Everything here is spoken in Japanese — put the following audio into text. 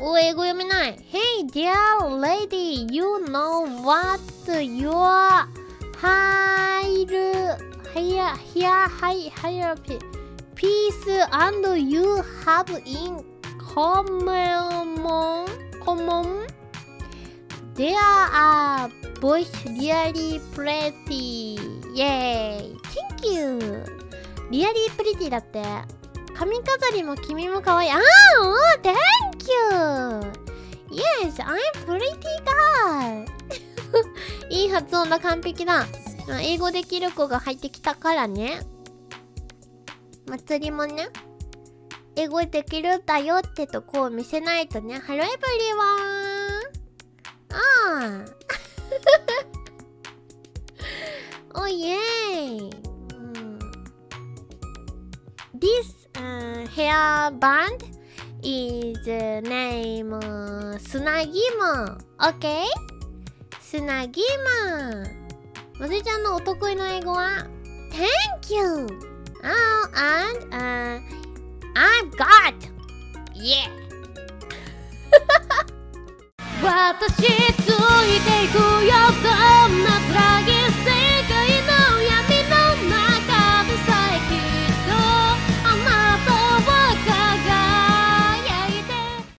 お、英語読めない。Hey, dear lady, you know what your higher, higher, higher, higher piece and you have in common, common? There are boys really pretty. Yay! Thank you! リアリープリティだって。髪飾りも君も可愛い。ああ、うん、Thank you! Yes, I'm pretty girl! いい発音だ、完璧だ。英語できる子が入ってきたからね。まつりもね、英語できるだよってとこを見せないとね。 Hello everyone ああ。おいえい。This uh, hair band is name uh, 砂肝 OK? 砂肝まずちゃんのお得意の英語は Thank you! Oh, and uh, I've got! Yeah! 私